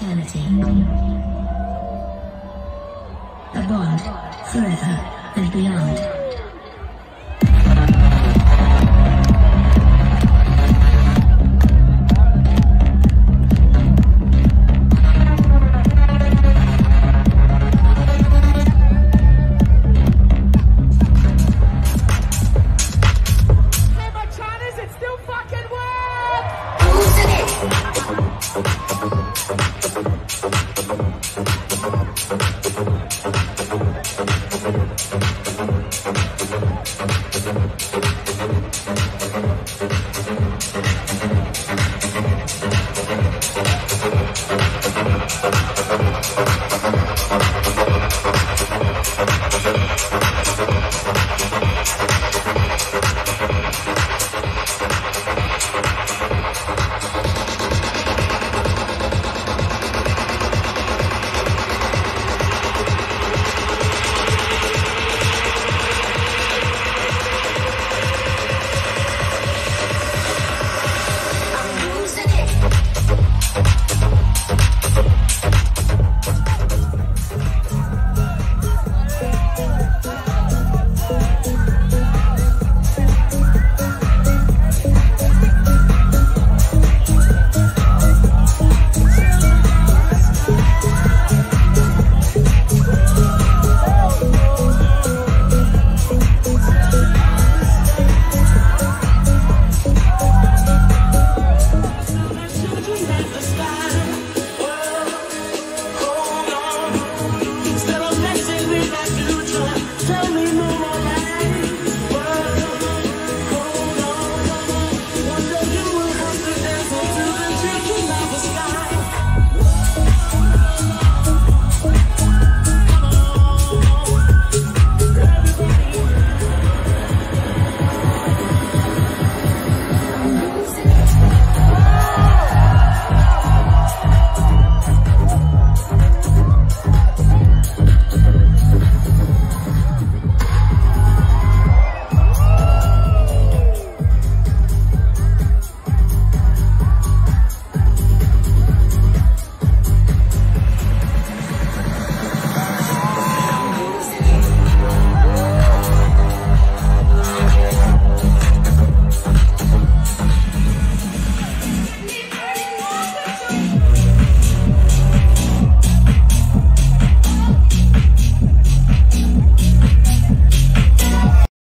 eternity. A bond, forever, and beyond. Hey, my Chinese, it still fucking works! Thank